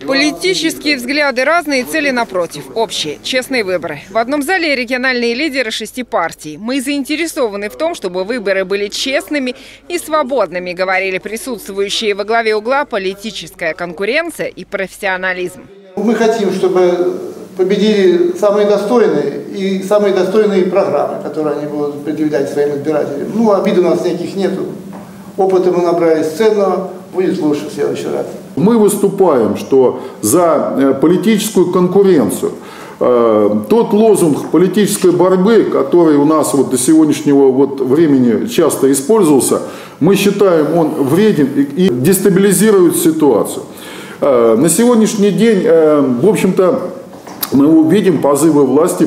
Политические взгляды разные, цели напротив. Общие. Честные выборы. В одном зале региональные лидеры шести партий. Мы заинтересованы в том, чтобы выборы были честными и свободными, говорили присутствующие во главе угла политическая конкуренция и профессионализм. Мы хотим, чтобы победили самые достойные и самые достойные программы, которые они будут предъявлять своим избирателям. Ну, обид у нас никаких нету. Опыта мы набрались ценного, будет лучше в следующий раз. Мы выступаем, что за э, политическую конкуренцию. Э, тот лозунг политической борьбы, который у нас вот до сегодняшнего вот времени часто использовался, мы считаем, он вреден и дестабилизирует ситуацию. Э, на сегодняшний день, в общем-то, мы увидим позывы власти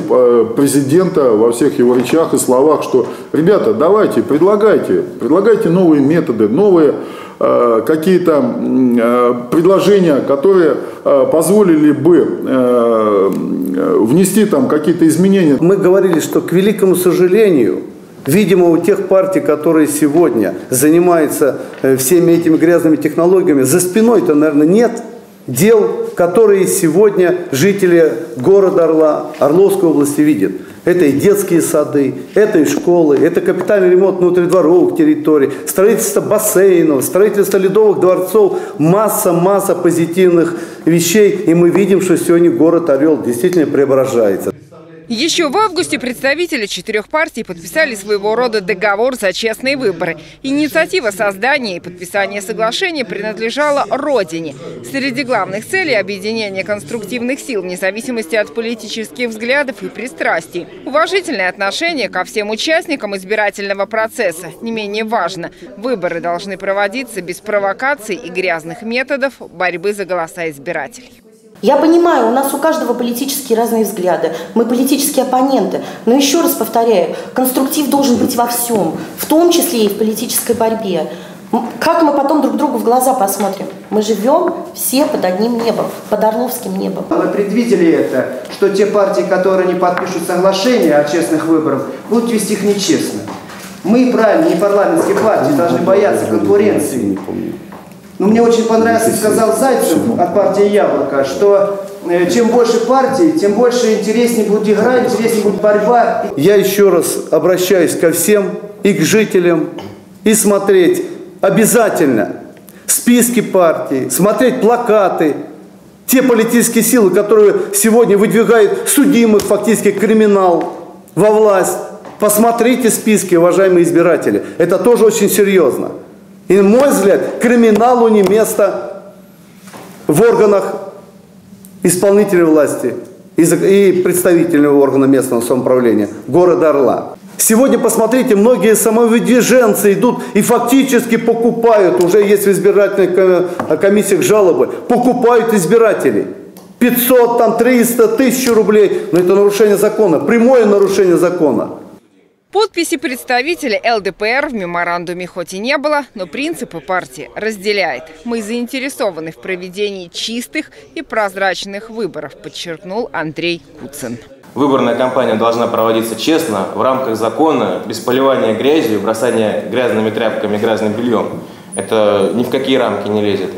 президента во всех его речах и словах, что, ребята, давайте, предлагайте, предлагайте новые методы, новые Э, какие-то э, предложения, которые э, позволили бы внести там какие-то изменения. Мы говорили, что к великому сожалению, Видимо, у тех партий, которые сегодня занимаются всеми этими грязными технологиями, за спиной-то, наверное, нет дел, которые сегодня жители города Орла, Орловской области видят. Это и детские сады, это и школы, это капитальный ремонт внутридворовых территорий, строительство бассейнов, строительство ледовых дворцов, масса-масса позитивных вещей. И мы видим, что сегодня город Орел действительно преображается. Еще в августе представители четырех партий подписали своего рода договор за честные выборы. Инициатива создания и подписания соглашения принадлежала Родине. Среди главных целей – объединение конструктивных сил вне зависимости от политических взглядов и пристрастий. Уважительное отношение ко всем участникам избирательного процесса. Не менее важно – выборы должны проводиться без провокаций и грязных методов борьбы за голоса избирателей. Я понимаю, у нас у каждого политические разные взгляды, мы политические оппоненты, но еще раз повторяю, конструктив должен быть во всем, в том числе и в политической борьбе. Как мы потом друг другу в глаза посмотрим? Мы живем все под одним небом, под Орловским небом. Мы предвидели это, что те партии, которые не подпишут соглашение о честных выборах, будут вести их нечестно. Мы, правильно, не парламентские партии, должны бояться конкуренции. Но мне очень понравился, сказал Зайцев от партии «Яблоко», что э, чем больше партий, тем больше интереснее будет игра, интереснее будет борьба. Я еще раз обращаюсь ко всем и к жителям, и смотреть обязательно списки партий, смотреть плакаты, те политические силы, которые сегодня выдвигают судимых, фактически криминал во власть. Посмотрите списки, уважаемые избиратели. Это тоже очень серьезно. И, на мой взгляд, криминалу не место в органах исполнительной власти и представительного органа местного самоуправления города Орла. Сегодня, посмотрите, многие самовыдвиженцы идут и фактически покупают, уже есть в избирательных комиссиях жалобы, покупают избирателей. 500, там 300, 1000 рублей. Но это нарушение закона, прямое нарушение закона. Подписи представителей ЛДПР в меморандуме хоть и не было, но принципы партии разделяет. Мы заинтересованы в проведении чистых и прозрачных выборов, подчеркнул Андрей Куцин. Выборная кампания должна проводиться честно, в рамках закона, без поливания грязью, бросания грязными тряпками, грязным бельем. Это ни в какие рамки не лезет.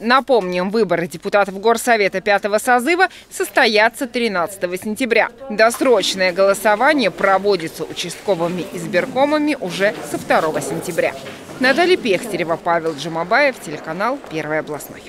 Напомним, выборы депутатов Горсовета пятого созыва состоятся 13 сентября. Досрочное голосование проводится участковыми избиркомами уже со 2 сентября. Наталья Пехтерева, Павел Джамабаев, телеканал «Первый областной».